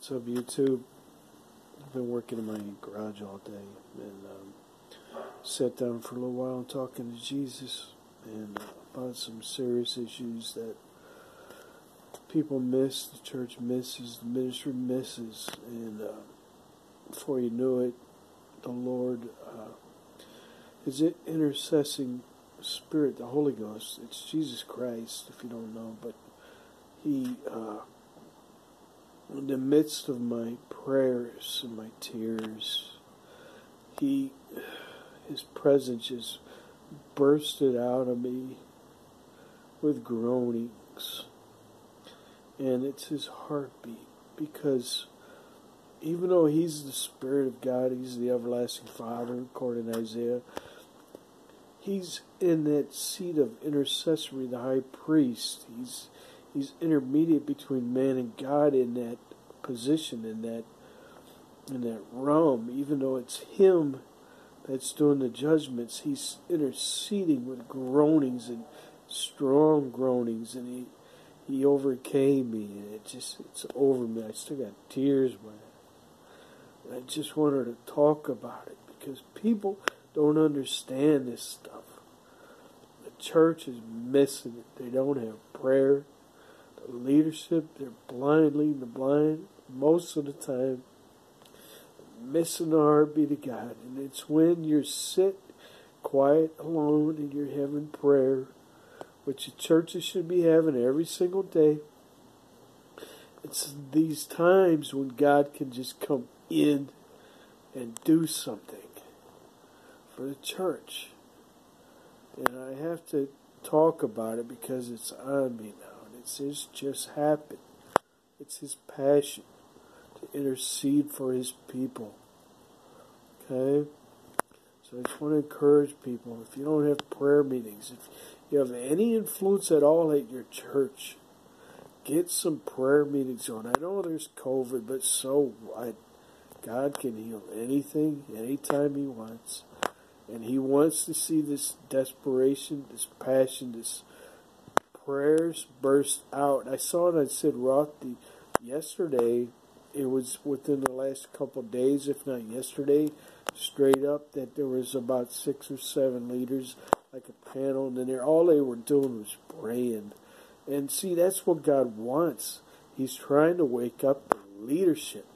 What's up, YouTube? I've been working in my garage all day and um, sat down for a little while talking to Jesus and uh, about some serious issues that people miss, the church misses, the ministry misses, and uh, before you knew it, the Lord uh, is it intercessing Spirit, the Holy Ghost. It's Jesus Christ, if you don't know, but He. Uh, in the midst of my prayers and my tears, he, his presence just bursted out of me with groanings. And it's his heartbeat because even though he's the Spirit of God, he's the everlasting Father, according to Isaiah, he's in that seat of intercessory, the high priest. He's he's intermediate between man and God in that position, in that in that realm. Even though it's him that's doing the judgments, he's interceding with groanings and strong groanings, and he he overcame me, and it just it's over me. I still got tears, man. I just wanted to talk about it because people don't understand this stuff. The church is missing it. They don't have prayer leadership, they're blind leading the blind most of the time, missing the heartbeat of God. And it's when you're sit quiet alone and you're having prayer, which the churches should be having every single day. It's these times when God can just come in and do something for the church. And I have to talk about it because it's on me now. It's his just happened. It's his passion to intercede for his people. Okay? So I just want to encourage people if you don't have prayer meetings, if you have any influence at all at your church, get some prayer meetings on. I know there's COVID, but so what? God can heal anything, anytime He wants. And He wants to see this desperation, this passion, this prayers burst out. I saw it on Sid Roth the, yesterday. It was within the last couple days, if not yesterday, straight up that there was about six or seven leaders, like a panel, and then all they were doing was praying. And see, that's what God wants. He's trying to wake up the leadership,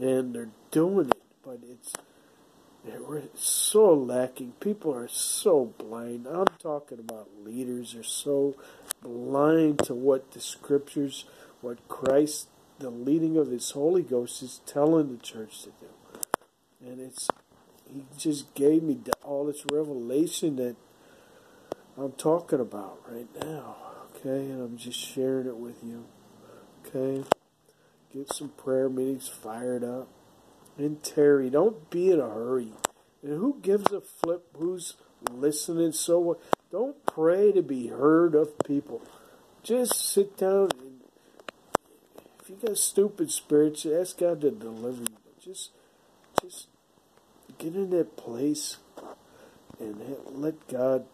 and they're doing it, but it's we're so lacking. People are so blind. I'm talking about leaders are so blind to what the scriptures, what Christ, the leading of His Holy Ghost is telling the church to do. And it's, He just gave me all this revelation that I'm talking about right now. Okay, and I'm just sharing it with you. Okay, get some prayer meetings fired up and tarry. Don't be in a hurry. And who gives a flip who's listening so uh, Don't pray to be heard of people. Just sit down and if you got stupid spirits, ask God to deliver you. Just just get in that place and let God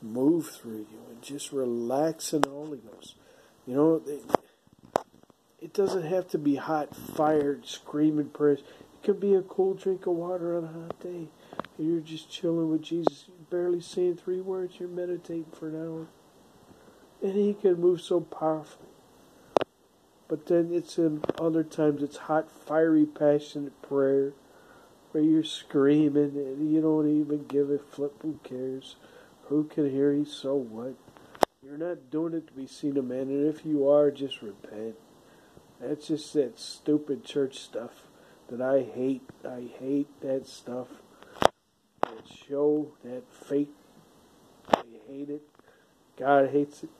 move through you and just relax in the Holy Ghost. You know, it doesn't have to be hot, fired, screaming prayers. It could be a cool drink of water on a hot day. You're just chilling with Jesus. You're barely saying three words. You're meditating for an hour. And He can move so powerfully. But then it's in other times it's hot, fiery, passionate prayer where you're screaming and you don't even give a flip. Who cares? Who can hear you? So what? You're not doing it to be seen of man, and if you are, just repent. That's just that stupid church stuff that I hate. I hate that stuff. That show, that fake. I hate it. God hates it.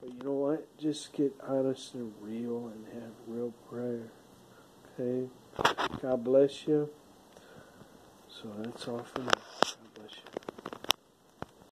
But you know what? Just get honest and real and have real prayer. Okay? God bless you. So that's all for now.